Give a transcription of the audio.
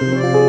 Música